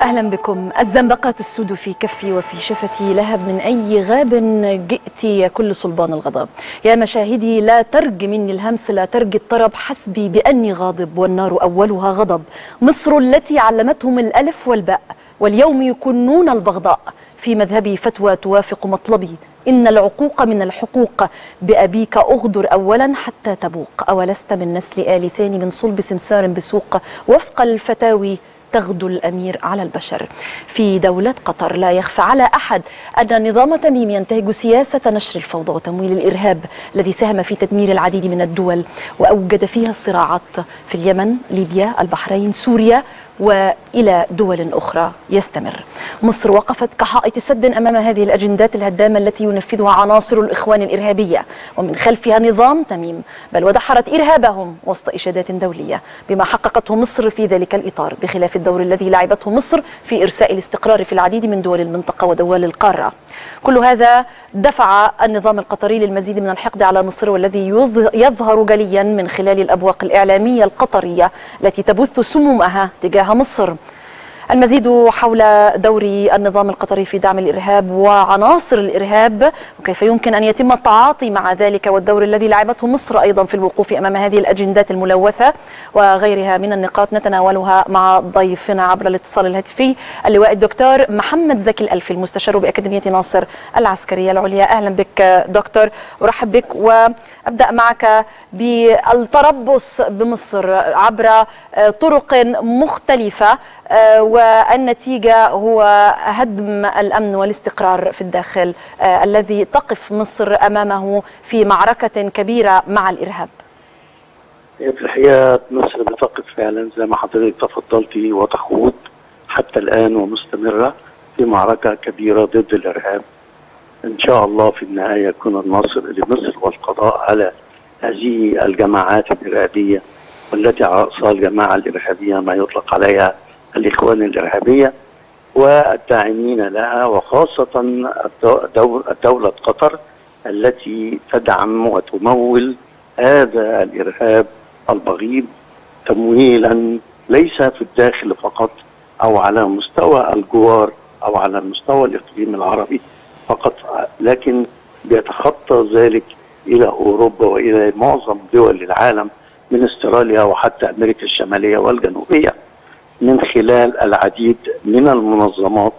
أهلا بكم. الزنبقات السود في كفي وفي شفتي. لهب من أي غاب جئت يا كل صلبان الغضب. يا مشاهدي لا ترج مني الهمس لا ترج الطرب. حسبي بأني غاضب والنار أولها غضب. مصر التي علمتهم الألف والباء واليوم يكنون البغضاء. في مذهبي فتوى توافق مطلبي. إن العقوق من الحقوق. بأبيك أغدر أولا حتى تبوق. أولست من نسل آل ثاني من صلب سمسار بسوق. وفق الفتاوي تغدو الأمير على البشر. في دولة قطر لا يخفى على أحد أن نظام تميم ينتهج سياسة نشر الفوضى وتمويل الإرهاب الذي ساهم في تدمير العديد من الدول وأوجد فيها الصراعات في اليمن ليبيا البحرين سوريا وإلى دول أخرى يستمر. مصر وقفت كحائط سد أمام هذه الأجندات الهدامة التي ينفذها عناصر الإخوان الإرهابية ومن خلفها نظام تميم بل ودحرت إرهابهم وسط إشادات دولية بما حققته مصر في ذلك الإطار بخلاف الدور الذي لعبته مصر في إرساء الاستقرار في العديد من دول المنطقة ودول القارة. كل هذا دفع النظام القطري للمزيد من الحقد على مصر والذي يظهر جليا من خلال الأبواق الإعلامية القطرية التي تبث سمومها تجاه مصر المزيد حول دور النظام القطري في دعم الإرهاب وعناصر الإرهاب وكيف يمكن أن يتم التعاطي مع ذلك والدور الذي لعبته مصر أيضا في الوقوف أمام هذه الأجندات الملوثة وغيرها من النقاط نتناولها مع ضيفنا عبر الاتصال الهاتفي اللواء الدكتور محمد زكي الألفي المستشار بأكاديمية ناصر العسكرية العليا. أهلا بك دكتور أرحب بك وأبدأ معك بالتربص بمصر عبر طرق مختلفة والنتيجة هو هدم الأمن والاستقرار في الداخل الذي تقف مصر أمامه في معركة كبيرة مع الإرهاب. في الحقيقة مصر بتقف فعلا زي ما حضرتك تفضلتي وتخوض حتى الآن ومستمرة في معركة كبيرة ضد الإرهاب. إن شاء الله في النهاية يكون النصر لمصر والقضاء على هذه الجماعات الإرهابية والتي على رأسها الجماعة الإرهابية ما يطلق عليها الإخوان الإرهابية والداعمين لها وخاصة دولة قطر التي تدعم وتمول هذا الإرهاب البغيض تمويلا ليس في الداخل فقط أو على مستوى الجوار أو على مستوى الإقليم العربي فقط لكن بيتخطى ذلك إلى أوروبا وإلى معظم دول العالم من استراليا وحتى أمريكا الشمالية والجنوبية. من خلال العديد من المنظمات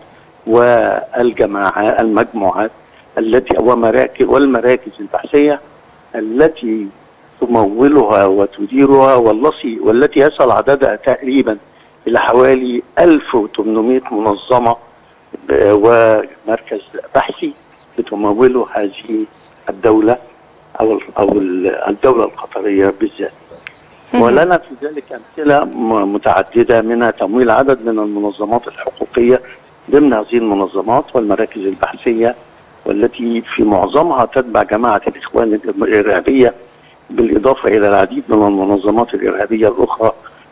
والجماعات المجموعات التي ومراكز والمراكز البحثية التي تمولها وتديرها والتي والتي يصل عددها تقريبا إلى حوالي 1800 منظمة ومركز بحثي بتموله هذه الدولة أو أو الدولة القطرية بالذات. ولنا في ذلك أمثلة متعددة منها تمويل عدد من المنظمات الحقوقية ضمن هذه المنظمات والمراكز البحثية والتي في معظمها تتبع جماعة الإخوان الإرهابية بالإضافة إلى العديد من المنظمات الإرهابية الأخرى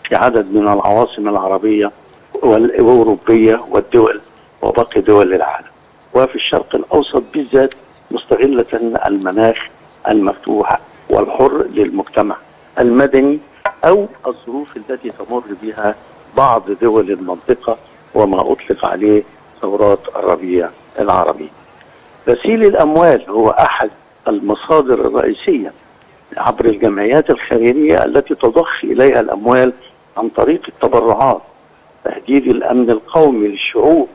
في عدد من العواصم العربية والأوروبية والدول وباقي دول العالم. وفي الشرق الأوسط بالذات مستغلة المناخ المفتوح والحر للمجتمع المدني أو الظروف التي تمر بها بعض دول المنطقة وما أطلق عليه ثورات الربيع العربي. غسيل الأموال هو أحد المصادر الرئيسية عبر الجمعيات الخيرية التي تضخ إليها الأموال عن طريق التبرعات. تهديد الأمن القومي للشعوب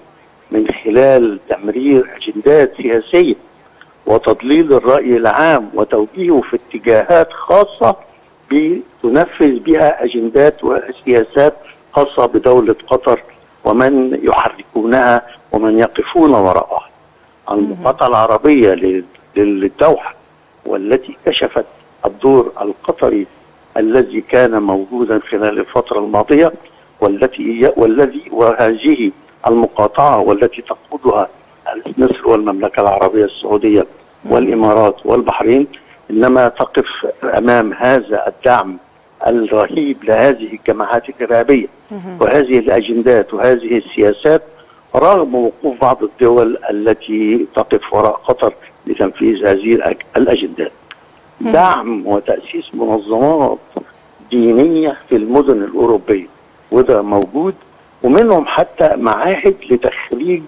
من خلال تمرير أجندات سياسية وتضليل الرأي العام وتوجيهه في اتجاهات خاصة بتنفذ بها أجندات وسياسات خاصة بدولة قطر ومن يحركونها ومن يقفون وراءها. المقاطعة العربية للدوحة والتي كشفت الدور القطري الذي كان موجودا خلال الفترة الماضية والتي والذي وهذه المقاطعة والتي تقودها مصر والمملكة العربية السعودية والإمارات والبحرين إنما تقف أمام هذا الدعم الرهيب لهذه الجماعات الإرهابية وهذه الأجندات وهذه السياسات رغم وقوف بعض الدول التي تقف وراء قطر لتنفيذ هذه الأجندات. دعم وتأسيس منظمات دينية في المدن الأوروبية وده موجود ومنهم حتى معاهد لتخريج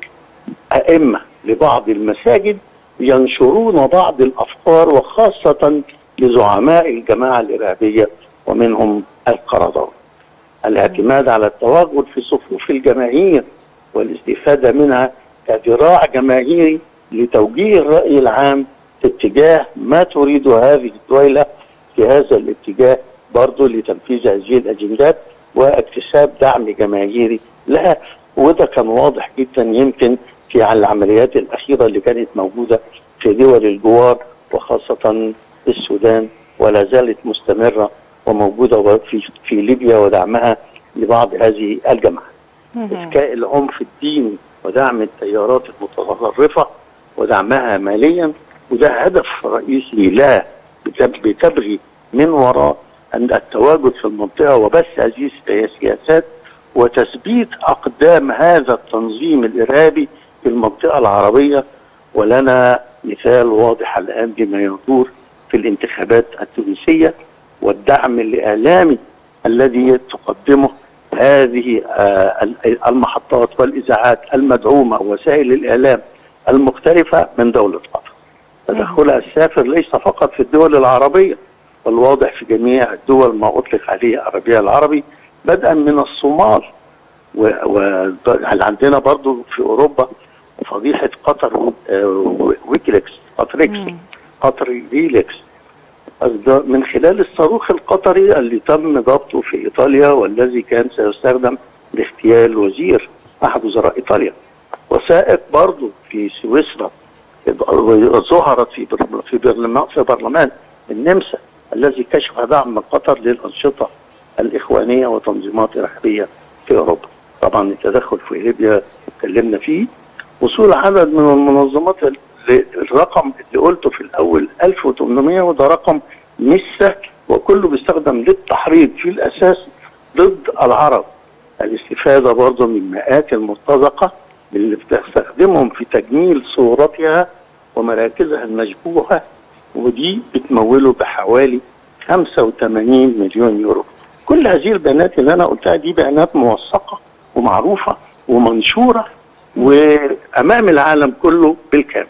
أئمة لبعض المساجد ينشرون بعض الأفكار وخاصة لزعماء الجماعة الإرهابية ومنهم القرضاوي. الاعتماد على التواجد في صفوف الجماهير والاستفادة منها كذراع جماهيري لتوجيه الرأي العام اتجاه ما تريده هذه الدولة في هذا الاتجاه برضه لتنفيذ هذه الأجندات واكتساب دعم جماهيري لها وده كان واضح جدا يمكن في العمليات الأخيرة اللي كانت موجودة في دول الجوار وخاصة السودان ولا زالت مستمرة وموجودة في في ليبيا ودعمها لبعض هذه الجماعات. إذكاء العنف الديني ودعم التيارات المتطرفه ودعمها ماليا وده هدف رئيسي لا بتبغي من وراء أن التواجد في المنطقة وبث هذه السياسات وتثبيت أقدام هذا التنظيم الإرهابي في المنطقة العربية ولنا مثال واضح الآن بما يدور في الانتخابات التونسية والدعم الإعلامي الذي تقدمه هذه المحطات والإذاعات المدعومة وسائل الإعلام المختلفة من دولة قطر. تدخلها السافر ليس فقط في الدول العربية والواضح في جميع الدول ما أطلق عليه الربيع العربي بدءا من الصومال وعندنا برضو في أوروبا فضيحة قطر ويكليكس قطريكس قطر ريليكس من خلال الصاروخ القطري اللي تم ضبطه في إيطاليا والذي كان سيستخدم لاغتيال وزير أحد وزراء إيطاليا. وسائق برضو في سويسرا ظهرت في في برلمان في برلمان النمسا الذي كشف دعم قطر للأنشطة الإخوانية وتنظيمات إرهابية في أوروبا. طبعا التدخل في ليبيا اتكلمنا فيه. وصول عدد من المنظمات الرقم اللي قلته في الأول 1800 وده رقم مش سهل وكله بيستخدم للتحريض في الأساس ضد العرب. الاستفادة برضه من مئات المرتزقة اللي بتستخدمهم في تجميل صورتها ومراكزها المشبوهة ودي بتموله بحوالي 85 مليون يورو. كل هذه البيانات اللي أنا قلتها دي بيانات موثقة ومعروفة ومنشورة وأمام العالم كله بالكامل.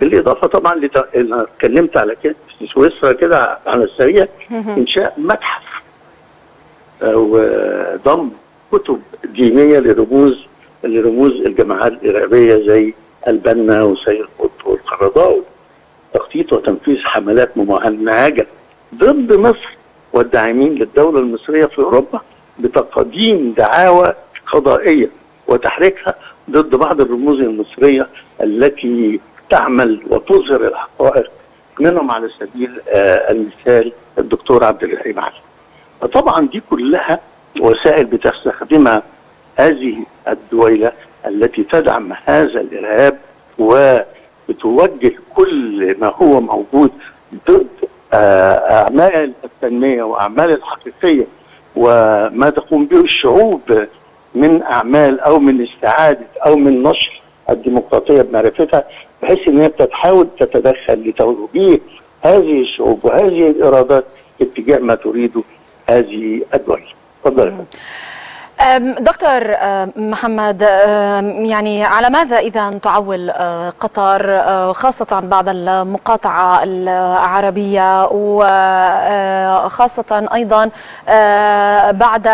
بالإضافة طبعا لت... أنا اتكلمت على كده في سويسرا كده على السريع إنشاء متحف وضم كتب دينية لرموز لرموز الجماعات الإرهابية زي البنا وسيد قطب والقرضاوي تخطيط وتنفيذ حملات ممنهجه ضد مصر والداعمين للدولة المصرية في أوروبا بتقديم دعاوى قضائية وتحريكها ضد بعض الرموز المصرية التي تعمل وتظهر الحقائق منهم على سبيل آه المثال الدكتور عبد الرحيم علي. فطبعا دي كلها وسائل بتستخدمها هذه الدويلة التي تدعم هذا الإرهاب وبتوجه كل ما هو موجود ضد أعمال التنمية وأعمال الحقيقية وما تقوم به الشعوب من أعمال أو من استعادة أو من نشر الديمقراطية بمعرفتها بحيث إن هي بتحاول تتدخل لتوجيه هذه الشعوب وهذه الإرادات اتجاه ما تريده هذه الدول. تفضل دكتور محمد يعني على ماذا إذا تعول قطر خاصة بعد المقاطعة العربية وخاصه أيضا بعد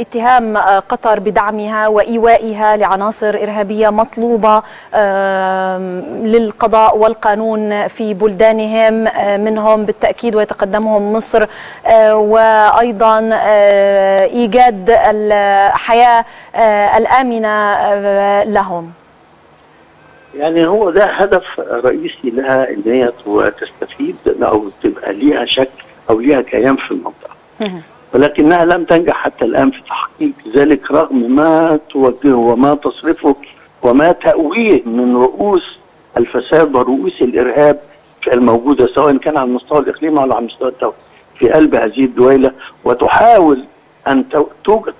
اتهام قطر بدعمها وإيوائها لعناصر إرهابية مطلوبة للقضاء والقانون في بلدانهم منهم بالتأكيد ويتقدمهم مصر وأيضا إيجاد الحياة الآمنة لهم. يعني هو ده هدف رئيسي لها إن هي تستفيد أو تبقى ليها شكل أو ليها كيان في المنطقة. ولكنها لم تنجح حتى الآن في تحقيق ذلك رغم ما توجهه وما تصرفه وما تأويه من رؤوس الفساد ورؤوس الإرهاب الموجودة سواء كان على المستوى الإقليمي أو على المستوى الدولي في قلب هذه الدويلة وتحاول أن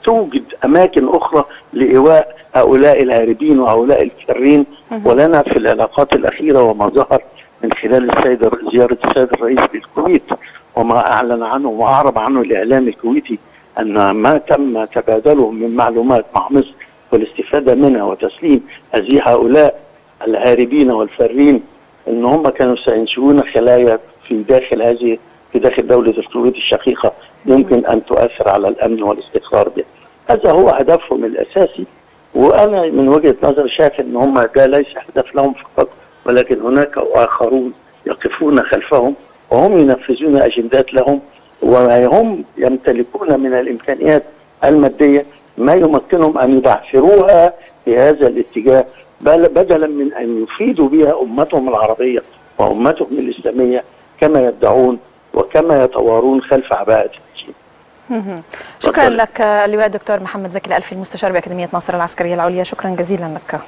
توجد أماكن أخرى لإيواء هؤلاء الهاربين وهؤلاء الفارين ولنا في العلاقات الأخيرة وما ظهر من خلال السيد زيارة السيد الرئيس للكويت وما أعلن عنه واعرب عنه الاعلام الكويتي أن ما تم تبادله من معلومات مع مصر والاستفادة منها وتسليم هذه هؤلاء الهاربين والفارين إن هم كانوا سينشئون خلايا في داخل هذه في داخل دوله الكويت الشقيقة يمكن أن تؤثر على الأمن والاستقرار بها. هذا هو هدفهم الأساسي وأنا من وجهة نظري شايف إن هم ده ليس هدف لهم فقط ولكن هناك آخرون يقفون خلفهم وهم ينفذون أجندات لهم وهم يمتلكون من الإمكانيات المادية ما يمكنهم أن يبعثروها في هذا الاتجاه بل بدلا من أن يفيدوا بها أمتهم العربية وأمتهم الإسلامية كما يدعون وكما يتوارون خلف عباءة الدين. شكرا لك اللواء الدكتور محمد زكي الألفي المستشار بأكاديمية ناصر العسكرية العليا. شكرا جزيلا لك.